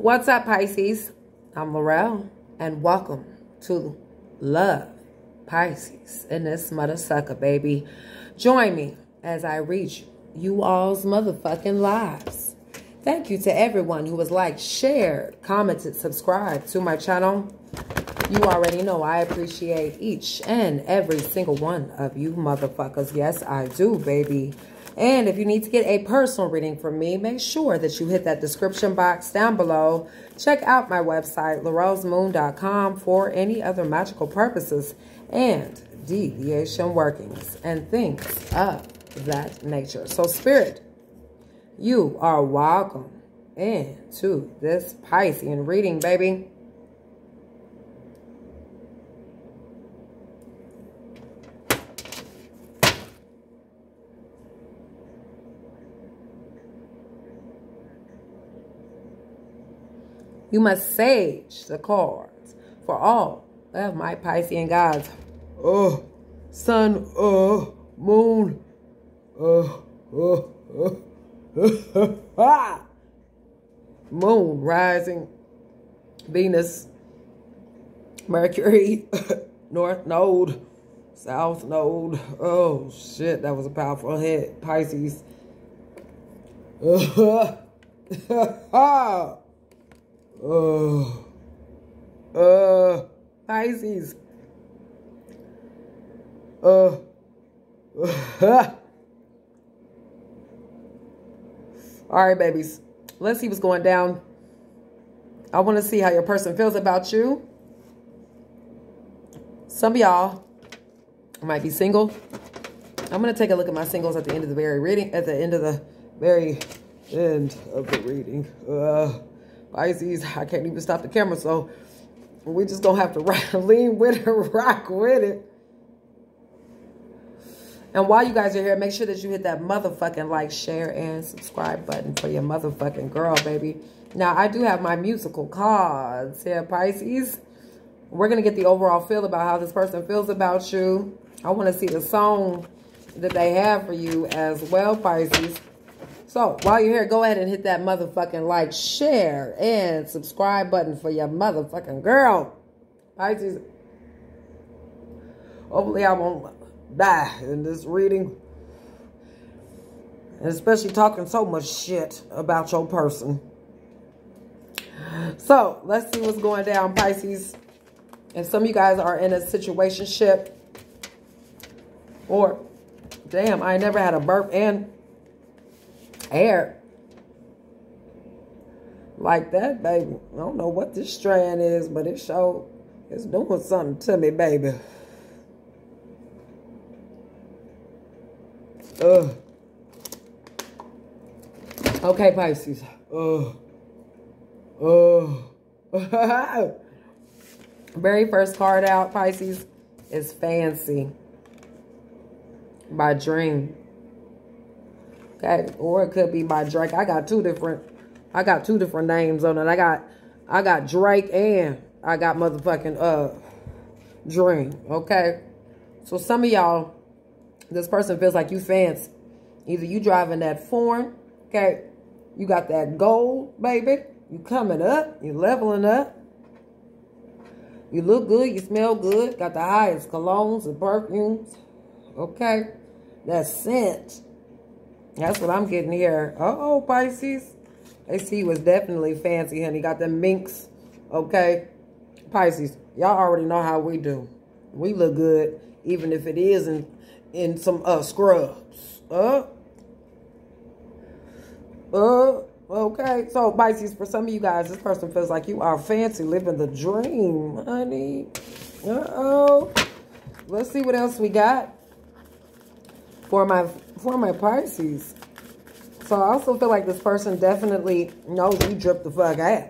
What's up, Pisces? I'm Laurel, and welcome to Love Pisces in this mother sucker, baby. Join me as I reach you, all's motherfucking lives. Thank you to everyone who was liked, shared, commented, subscribed to my channel. You already know I appreciate each and every single one of you motherfuckers. Yes, I do, baby. And if you need to get a personal reading from me, make sure that you hit that description box down below. Check out my website, laurelsmoon.com for any other magical purposes and deviation workings and things of that nature. So spirit, you are welcome into this Piscean reading, baby. You must sage the cards for all of my Piscean gods. Oh, sun, oh, moon, oh, oh, oh. oh ah! moon rising, Venus, Mercury, North Node, South Node. Oh, shit, that was a powerful hit. Pisces. Ah! Uh, uh, Pisces. Uh, uh. All right, babies. Let's see what's going down. I want to see how your person feels about you. Some of y'all might be single. I'm going to take a look at my singles at the end of the very reading, at the end of the very end of the reading. Uh, Pisces, I can't even stop the camera, so we just gonna have to lean with it, rock with it. And while you guys are here, make sure that you hit that motherfucking like, share, and subscribe button for your motherfucking girl, baby. Now, I do have my musical cards here, Pisces. We're going to get the overall feel about how this person feels about you. I want to see the song that they have for you as well, Pisces. So while you're here, go ahead and hit that motherfucking like, share, and subscribe button for your motherfucking girl. Pisces. Hopefully I won't die in this reading. And especially talking so much shit about your person. So, let's see what's going down, Pisces. And some of you guys are in a situation ship. Or, damn, I never had a burp and hair like that, baby. I don't know what this strand is, but it show it's doing something to me, baby. Ugh. Okay, Pisces. Ugh. Ugh. Very first card out, Pisces, is Fancy by Dream. Okay, or it could be by Drake. I got two different, I got two different names on it. I got, I got Drake and I got motherfucking uh Dream. Okay, so some of y'all, this person feels like you fancy. Either you driving that foreign, okay, you got that gold, baby. You coming up, you leveling up. You look good, you smell good, got the highest colognes and perfumes. Okay, that scent. That's what I'm getting here. Uh-oh, Pisces. See was definitely fancy, honey. Got the minks, okay? Pisces, y'all already know how we do. We look good, even if it is in, in some uh, scrubs. Uh, uh, okay. So, Pisces, for some of you guys, this person feels like you are fancy, living the dream, honey. Uh-oh. Let's see what else we got for my for my Pisces. So I also feel like this person definitely knows you drip the fuck out.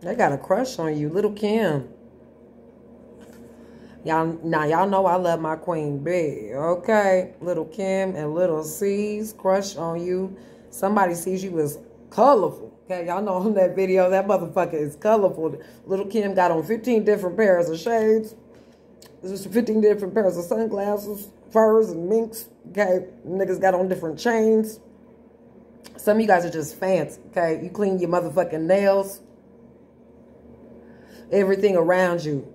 They got a crush on you, little Kim. Y'all now y'all know I love my queen big, okay? Little Kim and little C's crush on you. Somebody sees you as colorful. Okay, y'all know on that video, that motherfucker is colorful. Little Kim got on 15 different pairs of shades. There's 15 different pairs of sunglasses, furs, and minks. Okay, niggas got on different chains. Some of you guys are just fancy, okay? You clean your motherfucking nails. Everything around you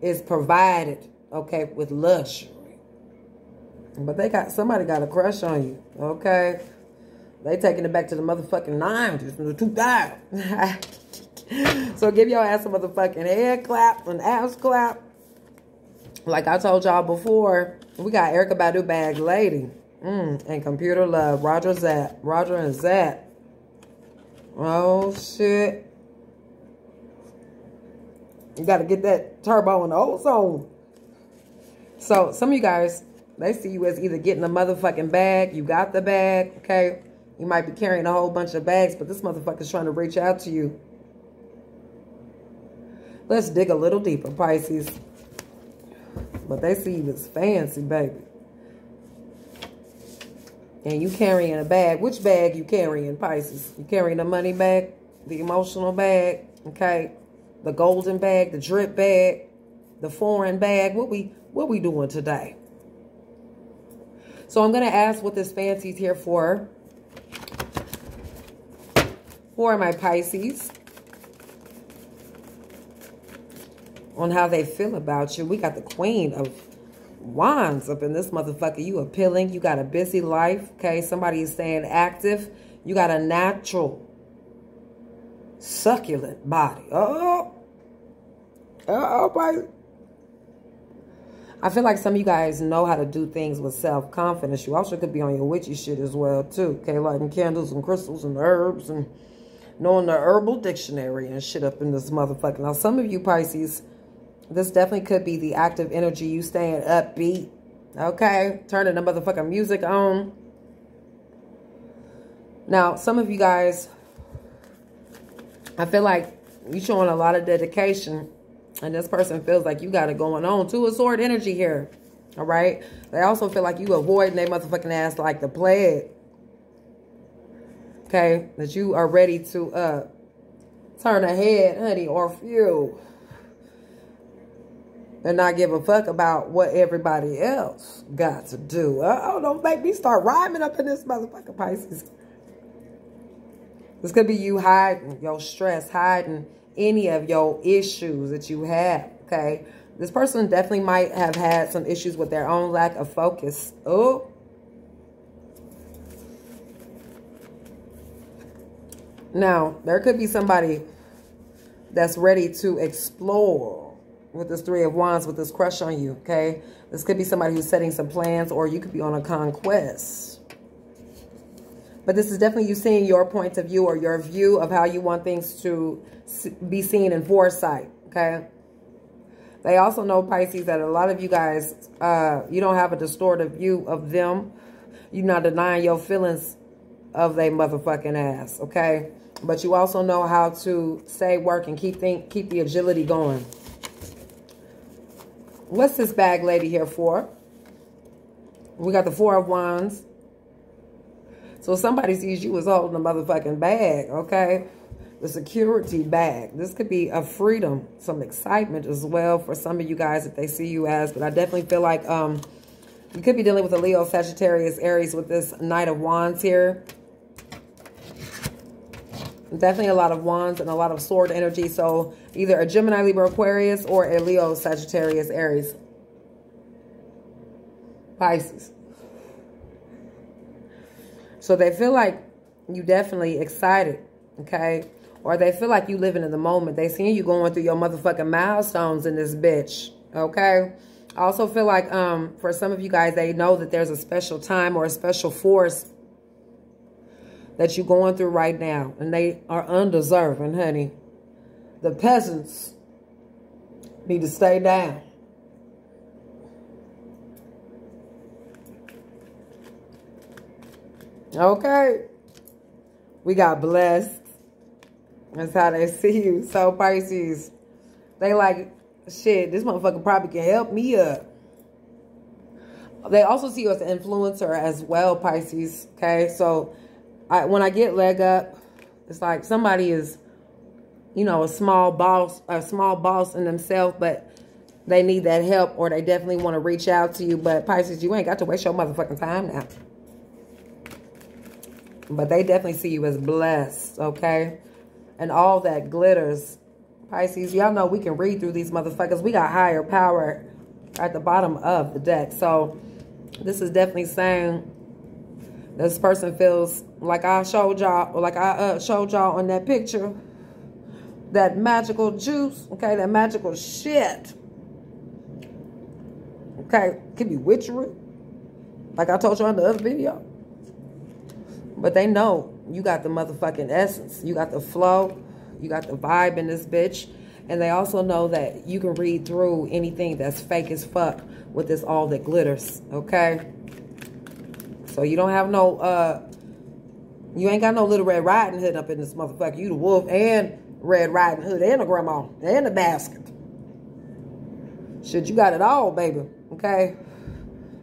is provided, okay, with luxury. But they got, somebody got a crush on you, okay? They taking it back to the motherfucking 90s, the 2000s. so give your ass a motherfucking head clap, an ass clap. Like I told y'all before, we got Erykah Badu Bag Lady. Mm, and Computer Love. Roger Zapp. Roger and Zapp. Oh, shit. You got to get that turbo in the ozone. So, some of you guys, they see you as either getting a motherfucking bag. You got the bag, okay? You might be carrying a whole bunch of bags, but this motherfucker's trying to reach out to you. Let's dig a little deeper, Pisces. But they see you as fancy, baby. And you carrying a bag. Which bag you carrying, Pisces? You carrying the money bag, the emotional bag, okay? The golden bag, the drip bag, the foreign bag. What we what we doing today? So I'm going to ask what this fancy's here for. For my Pisces. On how they feel about you. We got the queen of wands up in this motherfucker. You appealing. You got a busy life. Okay. Somebody is staying active. You got a natural, succulent body. Oh. Oh, boy. I feel like some of you guys know how to do things with self-confidence. You also could be on your witchy shit as well, too. Okay, lighting candles and crystals and herbs and knowing the herbal dictionary and shit up in this motherfucker. Now, some of you Pisces this definitely could be the active energy. You staying upbeat. Okay? Turning the motherfucking music on. Now, some of you guys, I feel like you showing a lot of dedication. And this person feels like you got it going on. Two of sword energy here. All right? They also feel like you avoiding their motherfucking ass like the plague. Okay? That you are ready to uh turn ahead, honey, or few and not give a fuck about what everybody else got to do. Uh, oh, don't make me start rhyming up in this motherfucker Pisces. This could be you hiding your stress, hiding any of your issues that you have, okay? This person definitely might have had some issues with their own lack of focus. Oh. Now, there could be somebody that's ready to explore with this three of wands with this crush on you okay? This could be somebody who's setting some plans or you could be on a conquest. But this is definitely you seeing your point of view or your view of how you want things to be seen in foresight okay? They also know pisces that a lot of you guys uh you don't have a distorted view of them. You're not denying your feelings of they motherfucking ass okay? But you also know how to say work and keep think keep the agility going What's this bag lady here for? We got the Four of Wands. So somebody sees you as holding a motherfucking bag, okay? The security bag. This could be a freedom, some excitement as well for some of you guys that they see you as. But I definitely feel like um, you could be dealing with a Leo, Sagittarius, Aries with this Knight of Wands here. Definitely a lot of wands and a lot of sword energy. So either a Gemini, Libra, Aquarius, or a Leo, Sagittarius, Aries. Pisces. So they feel like you definitely excited, okay? Or they feel like you living in the moment. They seeing you going through your motherfucking milestones in this bitch, okay? I also feel like um, for some of you guys, they know that there's a special time or a special force that you're going through right now. And they are undeserving, honey. The peasants need to stay down. Okay. We got blessed. That's how they see you. So Pisces, they like, shit, this motherfucker probably can help me up. They also see you as an influencer as well, Pisces. Okay, so I, when I get leg up, it's like somebody is, you know, a small boss, a small boss in themselves, but they need that help or they definitely want to reach out to you. But Pisces, you ain't got to waste your motherfucking time now. But they definitely see you as blessed, okay? And all that glitters. Pisces, y'all know we can read through these motherfuckers. We got higher power at the bottom of the deck. So this is definitely saying this person feels like I showed y'all, like I uh, showed y'all on that picture, that magical juice, okay, that magical shit. Okay, could be witchery, like I told you on the other video. But they know you got the motherfucking essence. You got the flow. You got the vibe in this bitch. And they also know that you can read through anything that's fake as fuck with this all that glitters. Okay? So you don't have no, uh, you ain't got no little Red Riding Hood up in this motherfucker. You the wolf and Red Riding Hood and the grandma and the basket. Shit, you got it all, baby. Okay?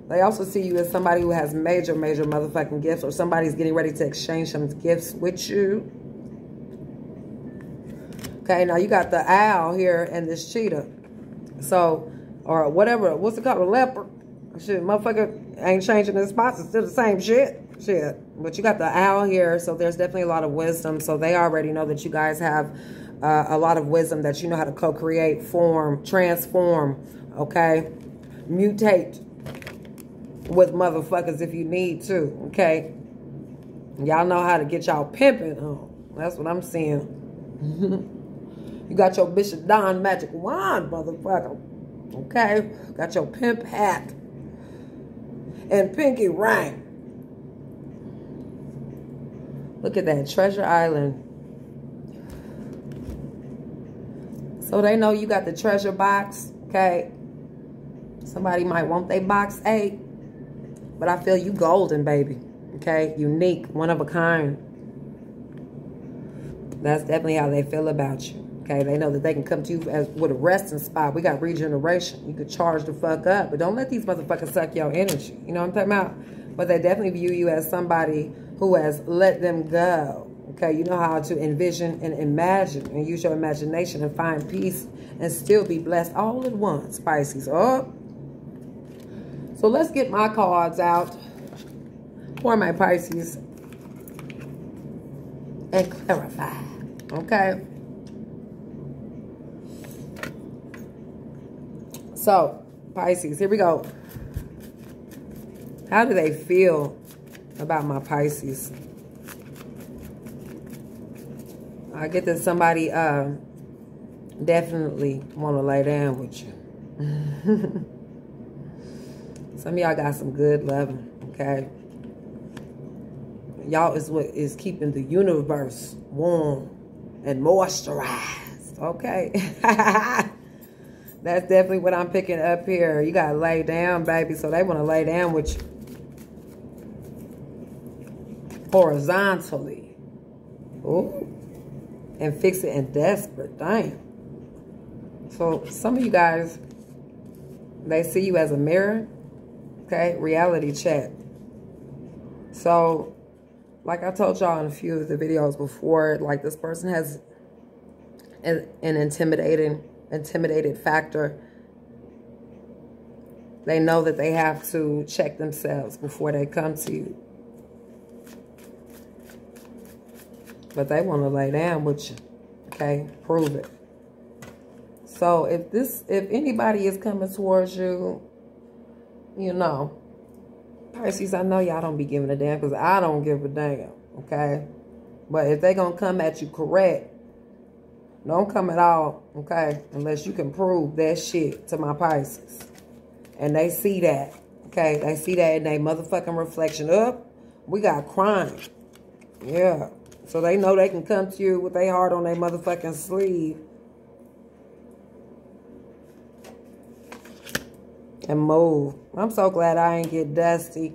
They also see you as somebody who has major, major motherfucking gifts or somebody's getting ready to exchange some gifts with you. Okay, now you got the owl here and this cheetah. So, or whatever, what's it called, a leopard? Shit, motherfucker ain't changing his spots. It's still the same shit. Shit. But you got the owl here, so there's definitely a lot of wisdom. So they already know that you guys have uh, a lot of wisdom, that you know how to co-create, form, transform, okay? Mutate with motherfuckers if you need to, okay? Y'all know how to get y'all pimping on. That's what I'm seeing. you got your Bishop Don Magic Juan, motherfucker. Okay? Got your pimp hat. And pinky ring. Look at that. Treasure Island. So they know you got the treasure box, okay? Somebody might want their box eight. But I feel you golden, baby. Okay? Unique, one of a kind. That's definitely how they feel about you. Okay? They know that they can come to you as with a resting spot. We got regeneration. You could charge the fuck up. But don't let these motherfuckers suck your energy. You know what I'm talking about? But they definitely view you as somebody who has let them go. Okay, you know how to envision and imagine and use your imagination and find peace and still be blessed all at once, Pisces. Oh, so let's get my cards out for my Pisces and clarify. Okay. So, Pisces, here we go. How do they feel about my Pisces? I get that somebody uh, definitely want to lay down with you. Some of y'all got some good loving, okay? Y'all is what is keeping the universe warm and moisturized, okay? That's definitely what I'm picking up here. You got to lay down, baby. So they want to lay down with you. Horizontally. Ooh. And fix it in desperate. Damn. So some of you guys, they see you as a mirror Okay, reality check. So, like I told y'all in a few of the videos before, like this person has an, an intimidating, intimidated factor. They know that they have to check themselves before they come to you. But they want to lay down with you. Okay, prove it. So if this, if anybody is coming towards you you know, Pisces, I know y'all don't be giving a damn because I don't give a damn, okay? But if they going to come at you correct, don't come at all, okay? Unless you can prove that shit to my Pisces. And they see that, okay? They see that in their motherfucking reflection. Up, we got crime. Yeah. So they know they can come to you with their heart on their motherfucking sleeve and move. I'm so glad I ain't get dusty.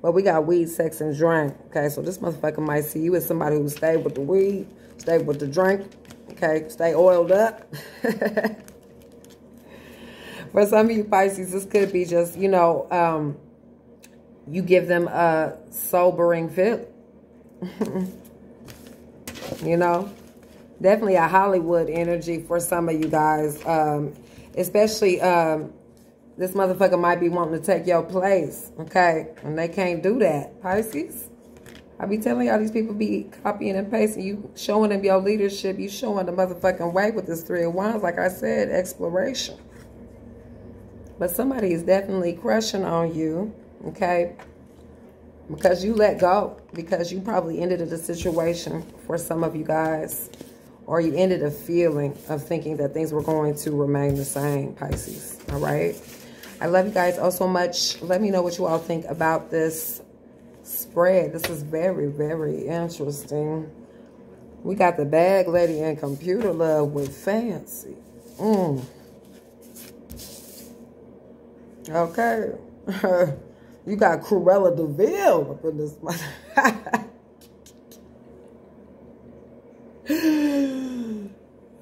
But we got weed, sex, and drink. Okay, so this motherfucker might see you as somebody who stayed with the weed, stayed with the drink. Okay, stay oiled up. For some of you Pisces, this could be just, you know, um, you give them a sobering feel. you know? Definitely a Hollywood energy for some of you guys. Um, especially um, this motherfucker might be wanting to take your place, okay? And they can't do that. Pisces, I be telling y'all these people be copying and pasting. You showing them your leadership. You showing the motherfucking way with this three of wands. Like I said, exploration. But somebody is definitely crushing on you. Okay. Because you let go. Because you probably ended a situation for some of you guys. Or you ended a feeling of thinking that things were going to remain the same, Pisces. All right. I love you guys all so much. Let me know what you all think about this spread. This is very, very interesting. We got the bag lady and computer love with fancy. Mm. Okay. you got Cruella de Vil up in this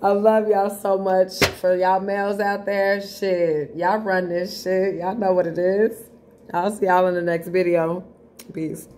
I love y'all so much. For y'all males out there, shit. Y'all run this shit. Y'all know what it is. I'll see y'all in the next video. Peace.